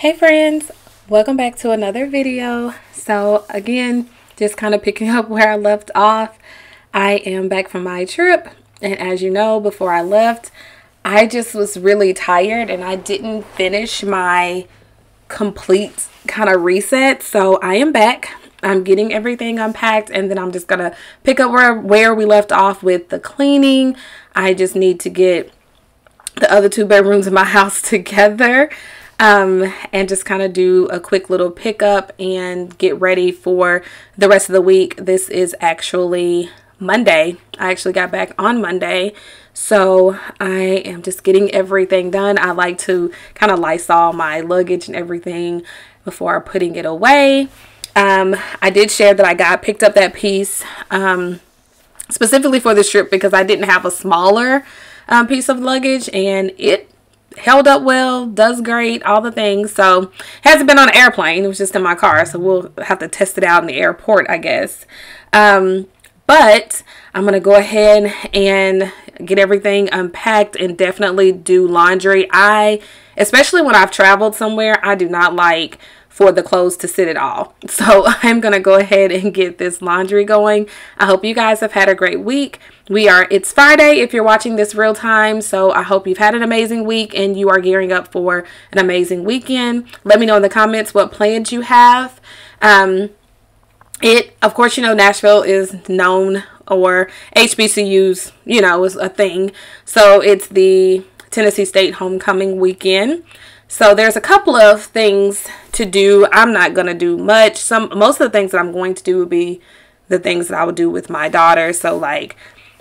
Hey friends, welcome back to another video. So again, just kind of picking up where I left off. I am back from my trip and as you know, before I left, I just was really tired and I didn't finish my complete kind of reset. So I am back. I'm getting everything unpacked and then I'm just gonna pick up where, where we left off with the cleaning. I just need to get the other two bedrooms in my house together um, and just kind of do a quick little pickup and get ready for the rest of the week. This is actually Monday. I actually got back on Monday. So I am just getting everything done. I like to kind of Lysol my luggage and everything before putting it away. Um, I did share that I got picked up that piece um, specifically for this trip because I didn't have a smaller um, piece of luggage and it held up well, does great, all the things. So hasn't been on an airplane. It was just in my car. So we'll have to test it out in the airport, I guess. Um, but I'm going to go ahead and get everything unpacked and definitely do laundry. I, especially when I've traveled somewhere, I do not like for the clothes to sit at all. So I'm going to go ahead and get this laundry going. I hope you guys have had a great week. We are, it's Friday if you're watching this real time. So I hope you've had an amazing week and you are gearing up for an amazing weekend. Let me know in the comments what plans you have. Um, it, of course, you know, Nashville is known or HBCUs, you know, is a thing. So it's the Tennessee State homecoming weekend. So there's a couple of things to do. I'm not going to do much. Some most of the things that I'm going to do will be the things that I would do with my daughter. So like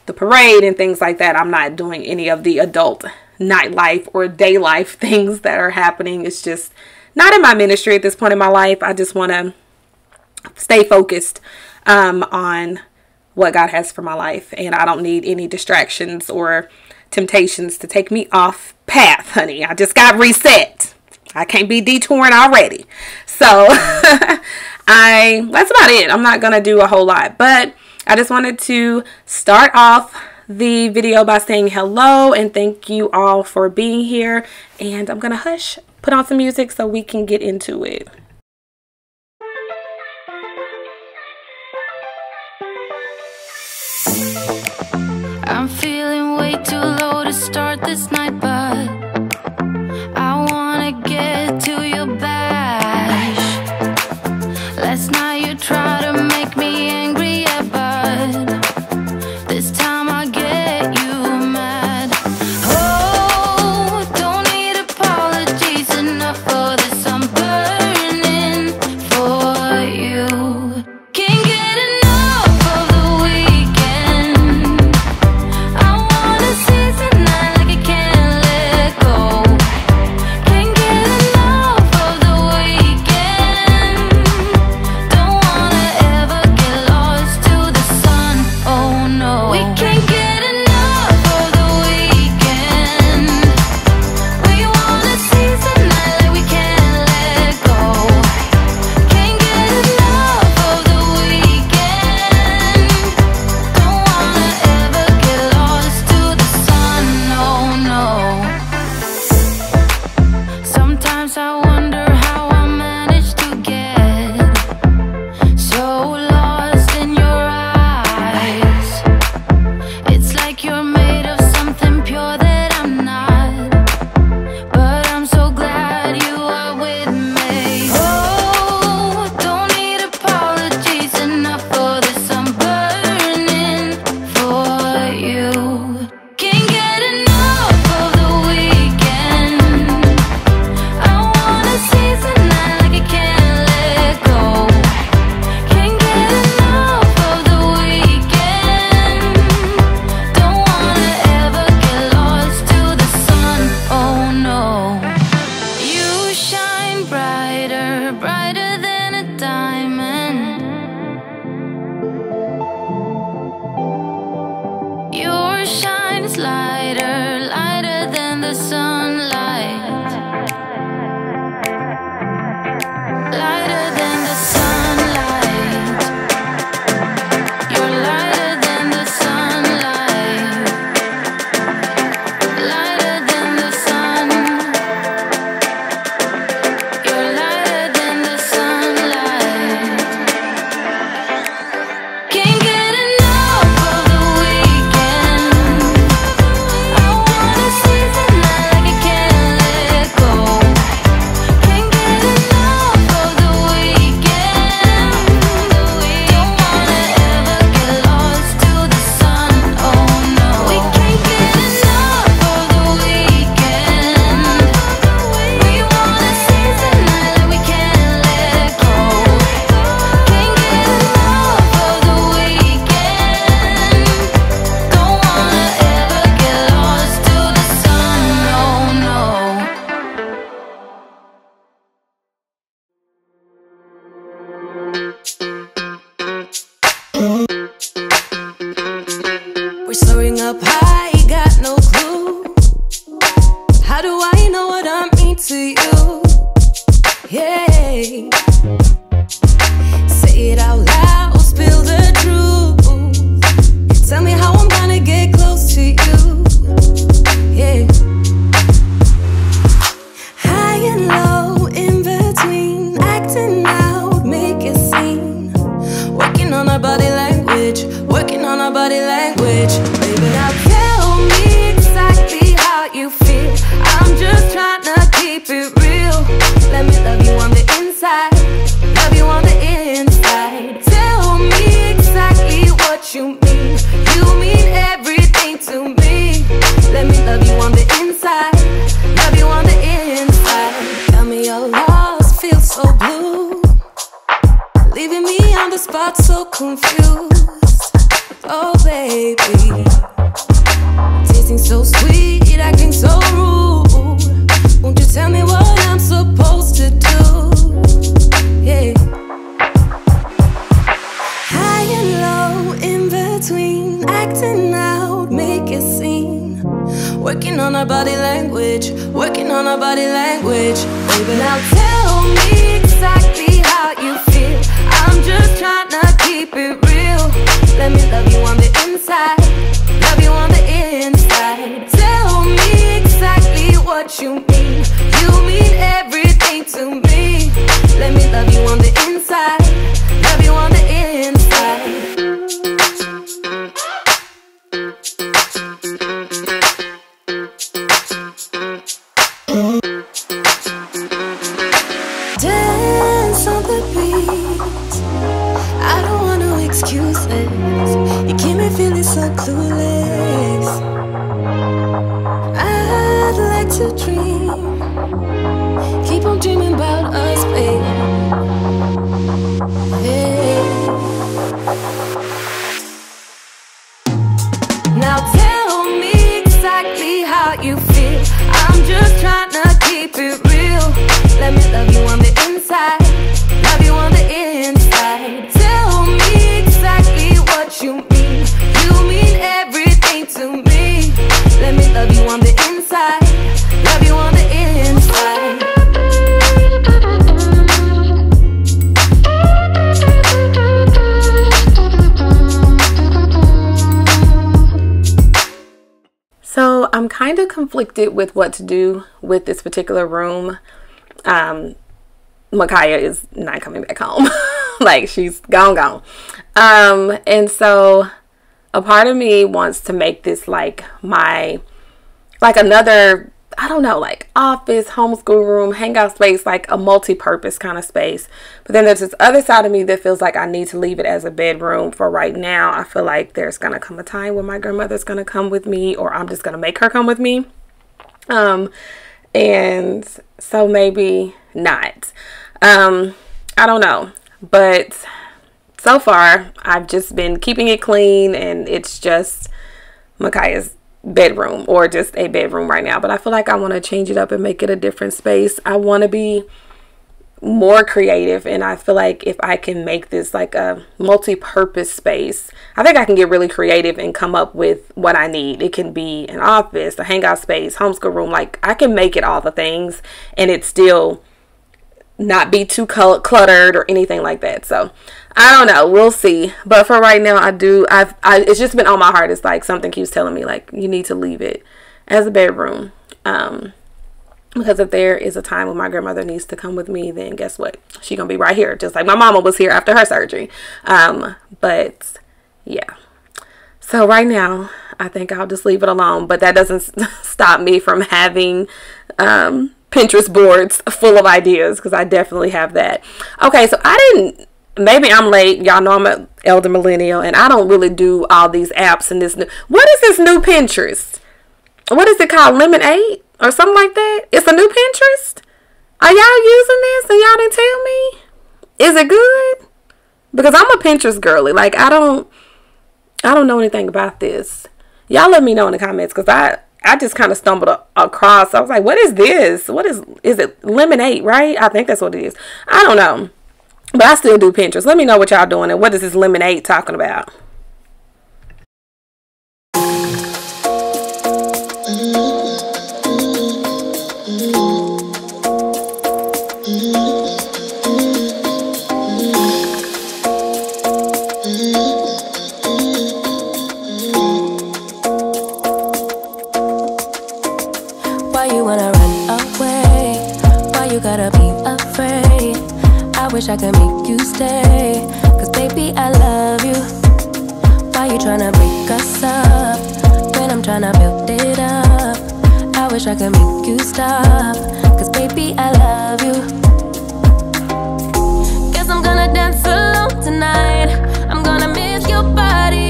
the parade and things like that. I'm not doing any of the adult nightlife or day life things that are happening. It's just not in my ministry at this point in my life. I just want to stay focused um, on what God has for my life. And I don't need any distractions or temptations to take me off path, honey. I just got reset. I can't be detouring already. So I that's about it. I'm not gonna do a whole lot, but I just wanted to start off the video by saying hello and thank you all for being here. And I'm gonna hush, put on some music so we can get into it. Yeah. So confused. Oh, baby. Tasting so sweet, acting so rude. Won't you tell me what I'm supposed to do? Yeah. High and low, in between, acting out, make a scene. Working on our body language, working on our body language. Baby, now with what to do with this particular room. Um, Micaiah is not coming back home. like she's gone, gone. Um, and so a part of me wants to make this like my, like another, I don't know, like office, homeschool room, hangout space, like a multi-purpose kind of space. But then there's this other side of me that feels like I need to leave it as a bedroom for right now. I feel like there's gonna come a time when my grandmother's gonna come with me, or I'm just gonna make her come with me. Um, and so maybe not. Um, I don't know, but so far I've just been keeping it clean, and it's just Micaiah's bedroom or just a bedroom right now. But I feel like I want to change it up and make it a different space. I want to be more creative and I feel like if I can make this like a multi-purpose space, I think I can get really creative and come up with what I need. It can be an office, a hangout space, homeschool room, like I can make it all the things and it still not be too cl- cluttered or anything like that. So I don't know. We'll see. But for right now, I do. I've. I, it's just been on my heart. It's like something keeps telling me like you need to leave it as a bedroom. Um, because if there is a time when my grandmother needs to come with me, then guess what? She gonna be right here, just like my mama was here after her surgery. Um, but yeah. So right now, I think I'll just leave it alone. But that doesn't stop me from having um, Pinterest boards full of ideas because I definitely have that. Okay, so I didn't. Maybe I'm late. Y'all know I'm an elder millennial, and I don't really do all these apps and this new. What is this new Pinterest? What is it called? Lemon8 or something like that? It's a new Pinterest. Are y'all using this and y'all didn't tell me? Is it good? Because I'm a Pinterest girly. Like I don't. I don't know anything about this. Y'all let me know in the comments because I I just kind of stumbled across. I was like, what is this? What is is it Lemon8, right? I think that's what it is. I don't know. But I still do Pinterest. Let me know what y'all doing and what is this Lemon8 talking about? wish I could make you stay. Cause baby, I love you. Why you tryna break us up? When I'm tryna build it up. I wish I could make you stop. Cause baby, I love you. Guess I'm gonna dance alone tonight. I'm gonna miss your body.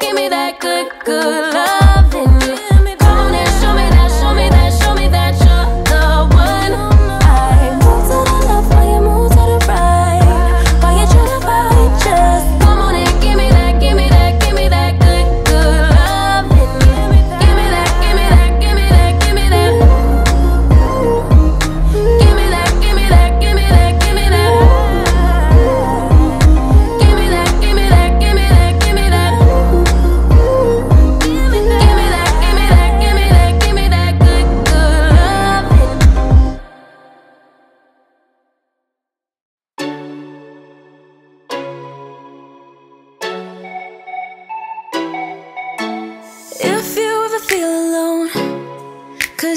give me that good, good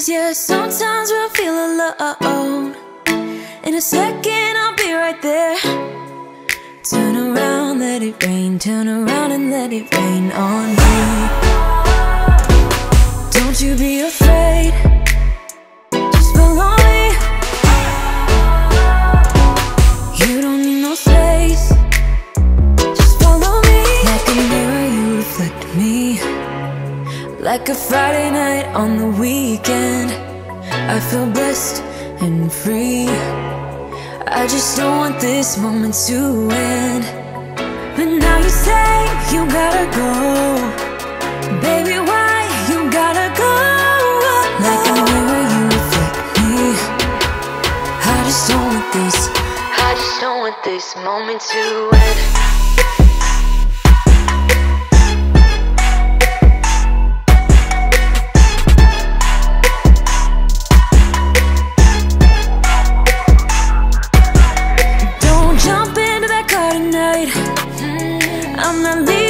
Yeah, sometimes we'll feel alone. In a second I'll be right there. Turn around, let it rain Turn around and let it rain on me. Don't you be afraid. Like a Friday night on the weekend I feel blessed and free. I just don't want this moment to end. But now you say you gotta go. Baby, why you gotta go? Like the way you reflect me. I just don't want this. I just don't want this moment to end. right. I'm not leaving.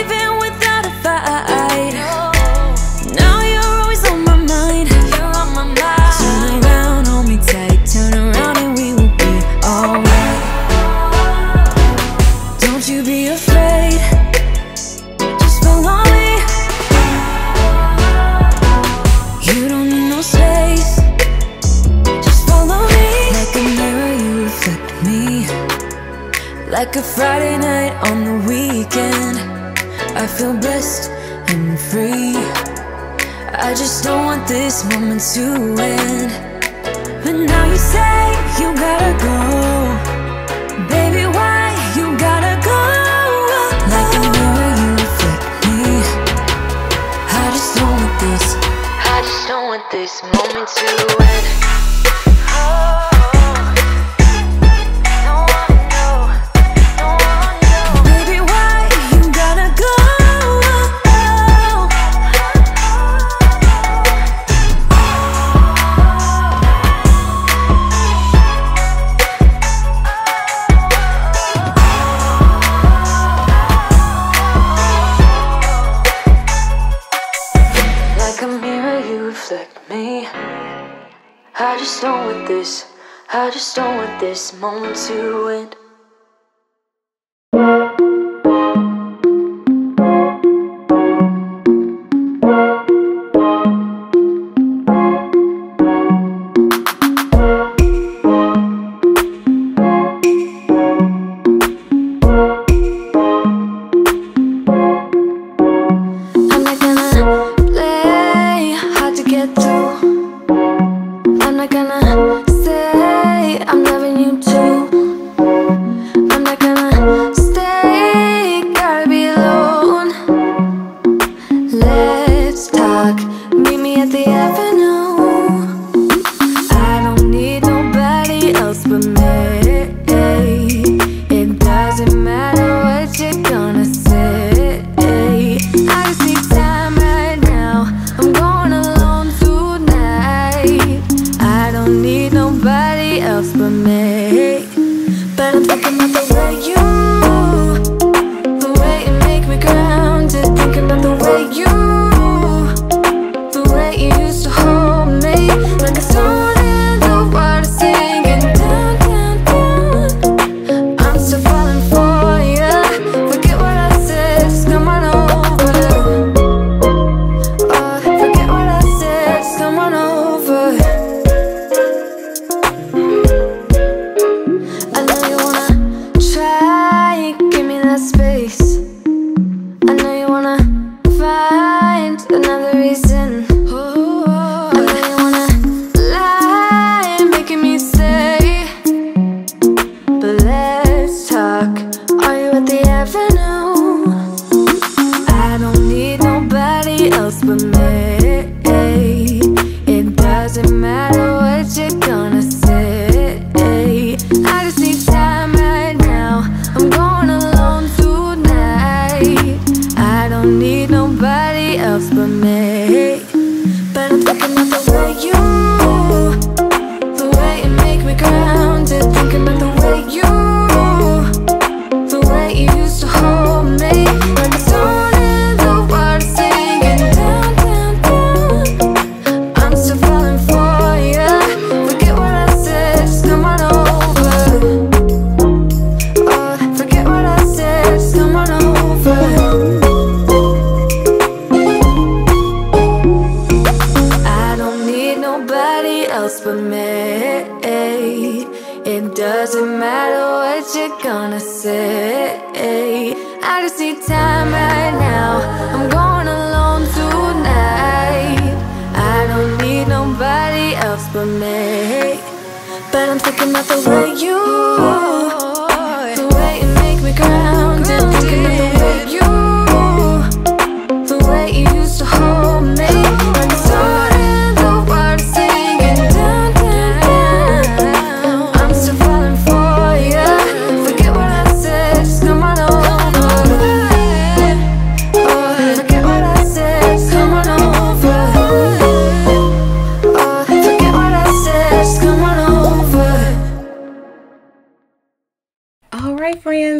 Like a Friday night on the weekend. I feel blessed and free. I just don't want this moment to end. But now you say you gotta go. Baby, why you gotta go? Like a mirror, you reflect me. I just don't want this. I just don't want this moment to end. conflict me. I just don't want this. I just don't want this moment to end. it doesn't matter what you do you.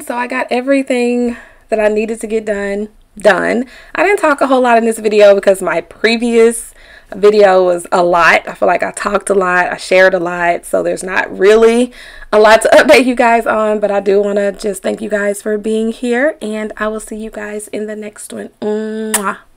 So I got everything that I needed to get done done. I didn't talk a whole lot in this video because my previous video was a lot. I feel like I talked a lot. I shared a lot. So there's not really a lot to update you guys on. But I do want to just thank you guys for being here. And I will see you guys in the next one. Mwah.